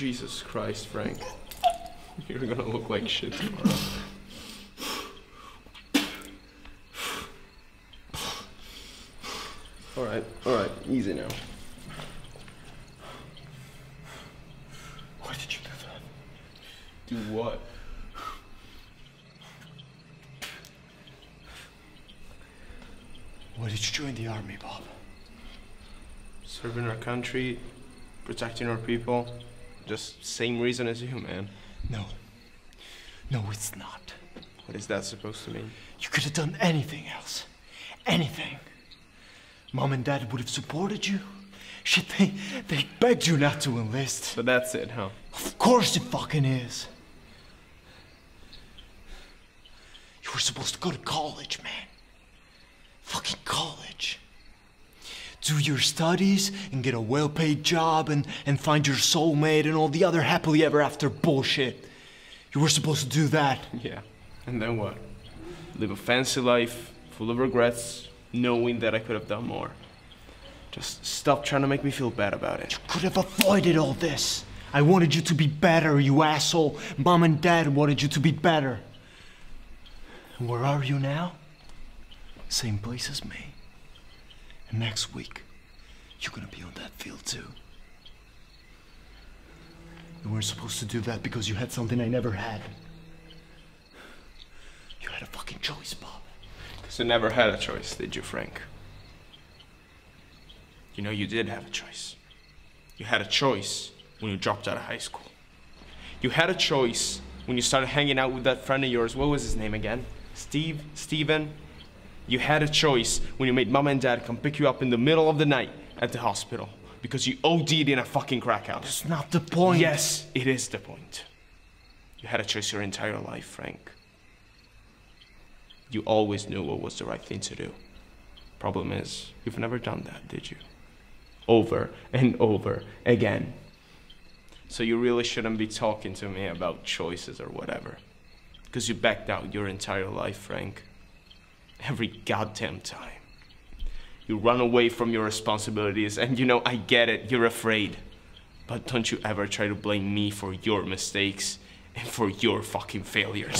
Jesus Christ, Frank. You're gonna look like shit tomorrow. Alright, alright, easy now. Why did you do that? Do what? Why did you join the army, Bob? Serving our country, protecting our people. Just same reason as you, man. No. No, it's not. What is that supposed to mean? You could have done anything else. Anything. Mom and Dad would have supported you. Shit, they, they begged you not to enlist. But that's it, huh? Of course it fucking is. You were supposed to go to college, man. Fucking college. Do your studies and get a well paid job and, and find your soulmate and all the other happily ever after bullshit. You were supposed to do that. Yeah. And then what? Live a fancy life, full of regrets, knowing that I could have done more. Just stop trying to make me feel bad about it. You could have avoided all this. I wanted you to be better, you asshole. Mom and Dad wanted you to be better. And where are you now? Same place as me. And next week, you're gonna be on that field too. You weren't supposed to do that because you had something I never had. You had a fucking choice, Bob. Because you never had a choice, did you, Frank? You know, you did have a choice. You had a choice when you dropped out of high school. You had a choice when you started hanging out with that friend of yours. What was his name again? Steve? Steven? You had a choice when you made mom and dad come pick you up in the middle of the night at the hospital because you OD'd in a fucking crack house. That's not the point. Yes, it is the point. You had a choice your entire life, Frank. You always knew what was the right thing to do. Problem is, you've never done that, did you? Over and over again. So you really shouldn't be talking to me about choices or whatever. Because you backed out your entire life, Frank. Every goddamn time. You run away from your responsibilities, and you know, I get it, you're afraid. But don't you ever try to blame me for your mistakes and for your fucking failures.